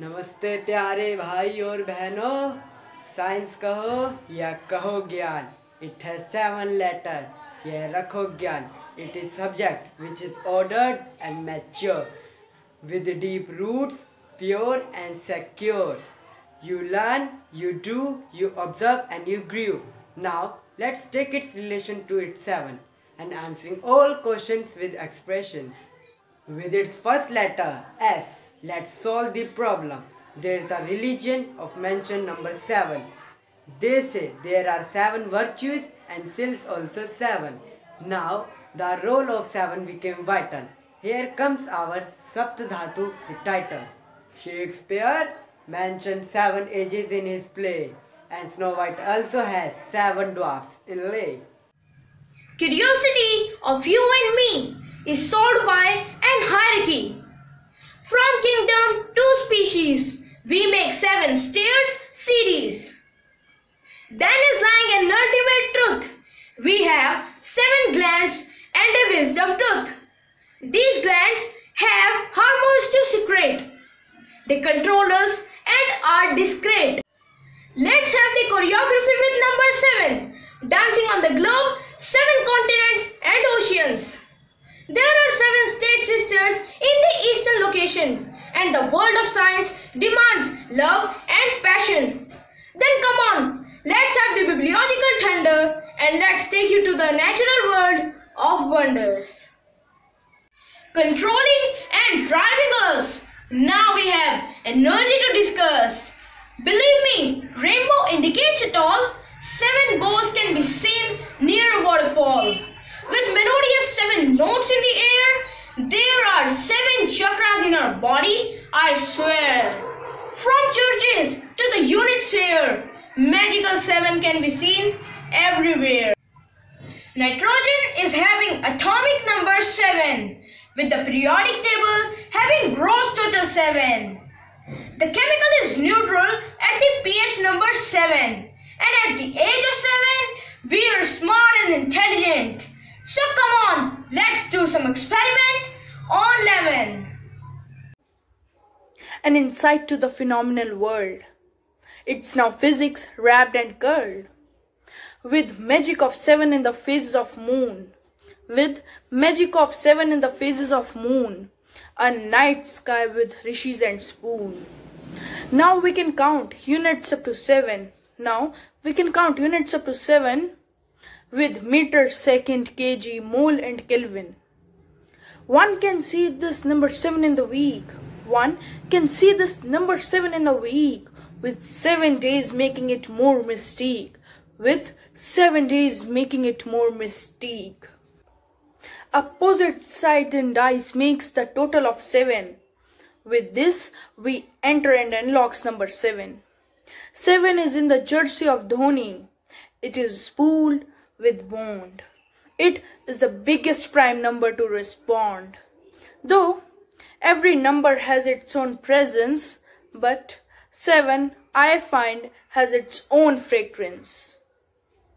नमस्ते प्यारे भाई और बहनों। साइंस कहो या कहो ज्ञान इट है सेवन लेटर यह रखो ज्ञान। It is subject which is ordered and mature with deep roots pure and secure you learn you do you observe and you grieve now let's take its relation to its seven and answering all question with expressions with its first letter S Let's solve the problem. There is a religion of mention number 7. They say there are 7 virtues and sins also 7. Now the role of 7 became vital. Here comes our Saptadhatu, the title. Shakespeare mentioned 7 ages in his play and Snow White also has 7 dwarfs in lay. Curiosity of you and me is solved by an hierarchy. From kingdom to species, we make seven stairs series. Then is lying an ultimate truth. We have seven glands and a wisdom tooth. These glands have hormones to secrete. They control us and are discreet. Let's have the choreography with number 7. Dancing on the globe, 7 continents and oceans. There are 7 state sisters in the location and the world of science demands love and passion. Then come on, let's have the bibliological thunder and let's take you to the natural world of wonders. Controlling and driving us. Now we have energy to discuss. Believe me, rainbow indicates it all. Seven bows can be seen near a waterfall. With melodious seven notes in the air, there are seven chakras in our body, I swear. From churches to the units here, magical seven can be seen everywhere. Nitrogen is having atomic number 7 with the periodic table having gross total 7. The chemical is neutral at the pH number 7 and at the age of 7 we are smart and intelligent. So come on, let's do some experiment on lemon. An insight to the phenomenal world. It's now physics wrapped and curled. With magic of seven in the phases of moon. With magic of seven in the phases of moon. A night sky with rishis and spoon. Now we can count units up to seven. Now we can count units up to seven with meter, second, kg, mole and Kelvin. One can see this number 7 in the week. One can see this number 7 in a week with 7 days making it more mystique. With 7 days making it more mystique. Opposite side and dice makes the total of 7. With this, we enter and unlocks number 7. 7 is in the jersey of Dhoni. It is spooled with bond. It is the biggest prime number to respond. Though every number has its own presence, but 7 I find has its own fragrance.